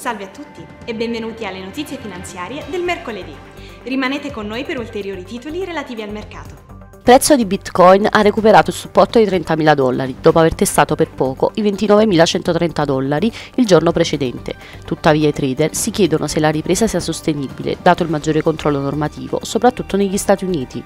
Salve a tutti e benvenuti alle notizie finanziarie del mercoledì. Rimanete con noi per ulteriori titoli relativi al mercato. Il prezzo di Bitcoin ha recuperato il supporto di 30.000 dollari dopo aver testato per poco i 29.130 dollari il giorno precedente. Tuttavia i trader si chiedono se la ripresa sia sostenibile dato il maggiore controllo normativo, soprattutto negli Stati Uniti.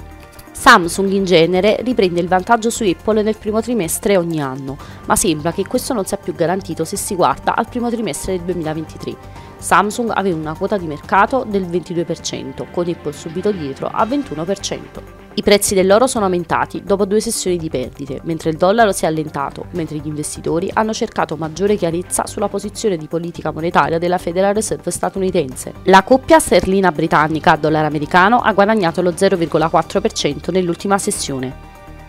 Samsung in genere riprende il vantaggio su Apple nel primo trimestre ogni anno, ma sembra che questo non sia più garantito se si guarda al primo trimestre del 2023. Samsung aveva una quota di mercato del 22%, con Apple subito dietro a 21%. I prezzi dell'oro sono aumentati dopo due sessioni di perdite, mentre il dollaro si è allentato, mentre gli investitori hanno cercato maggiore chiarezza sulla posizione di politica monetaria della Federal Reserve statunitense. La coppia sterlina-britannica-dollaro americano ha guadagnato lo 0,4% nell'ultima sessione.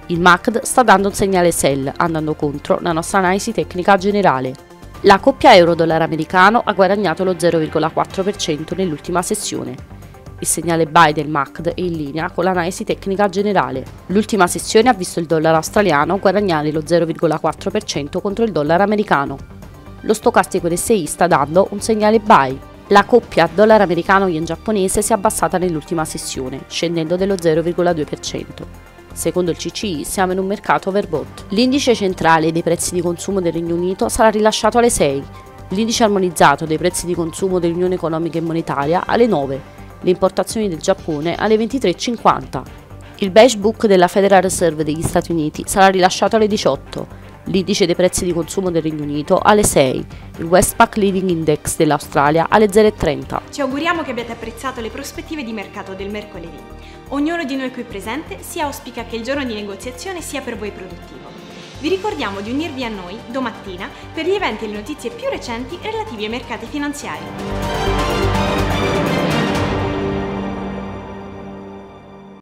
Il MACD sta dando un segnale sell, andando contro la nostra analisi tecnica generale. La coppia euro-dollaro americano ha guadagnato lo 0,4% nell'ultima sessione. Il segnale buy del MACD è in linea con l'analisi tecnica generale. L'ultima sessione ha visto il dollaro australiano guadagnare lo 0,4% contro il dollaro americano. Lo stocastico RSI sta dando un segnale buy. La coppia dollaro americano-yen giapponese si è abbassata nell'ultima sessione, scendendo dello 0,2%. Secondo il CCI siamo in un mercato overbought. L'indice centrale dei prezzi di consumo del Regno Unito sarà rilasciato alle 6, l'indice armonizzato dei prezzi di consumo dell'Unione Economica e Monetaria alle 9 le importazioni del Giappone alle 23.50. Il beige book della Federal Reserve degli Stati Uniti sarà rilasciato alle 18, l'indice dei prezzi di consumo del Regno Unito alle 6, il Westpac Leading Index dell'Australia alle 0.30. Ci auguriamo che abbiate apprezzato le prospettive di mercato del mercoledì. Ognuno di noi qui presente si auspica che il giorno di negoziazione sia per voi produttivo. Vi ricordiamo di unirvi a noi domattina per gli eventi e le notizie più recenti relativi ai mercati finanziari.